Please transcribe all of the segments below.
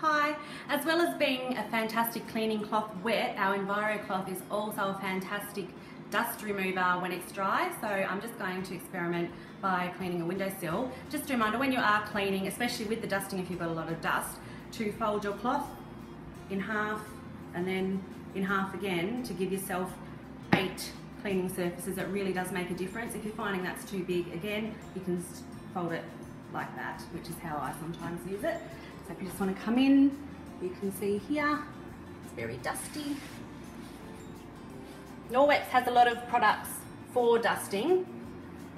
Hi. As well as being a fantastic cleaning cloth wet, our EnviroCloth is also a fantastic dust remover when it's dry. So I'm just going to experiment by cleaning a windowsill. Just a reminder, when you are cleaning, especially with the dusting if you've got a lot of dust, to fold your cloth in half and then in half again to give yourself eight cleaning surfaces. It really does make a difference. If you're finding that's too big, again, you can fold it like that, which is how I sometimes use it. So if you just want to come in, you can see here, it's very dusty. Norwex has a lot of products for dusting.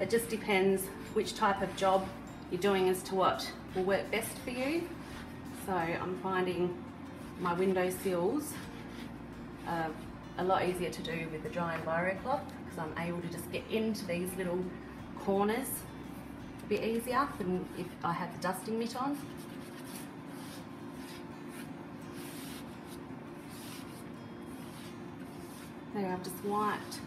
It just depends which type of job you're doing as to what will work best for you. So I'm finding my window sills uh, a lot easier to do with the dry EnviroCloth because I'm able to just get into these little corners a bit easier than if I had the dusting mitt on. There, I've just wiped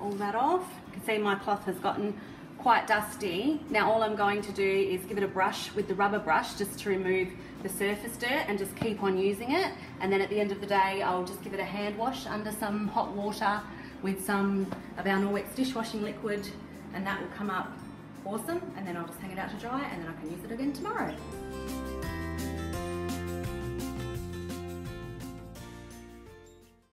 all that off. You can see my cloth has gotten quite dusty. Now all I'm going to do is give it a brush with the rubber brush just to remove the surface dirt and just keep on using it. And then at the end of the day, I'll just give it a hand wash under some hot water with some of our Norwex dishwashing liquid and that will come up awesome. And then I'll just hang it out to dry and then I can use it again tomorrow.